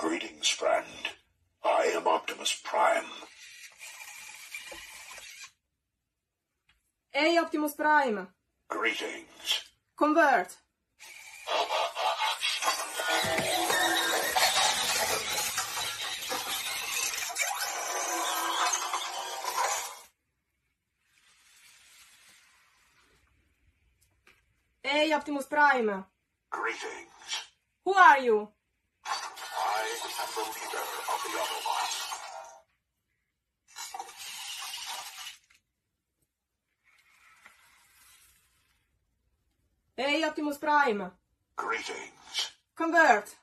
Greetings, friend. I am Optimus Prime. Ehi Optimus Prime! Greetings. Convert! Ehi Optimus Prime! Greetings. Who are you? and the leader of the Autobots. Hey, Optimus Prime. Greetings. Convert.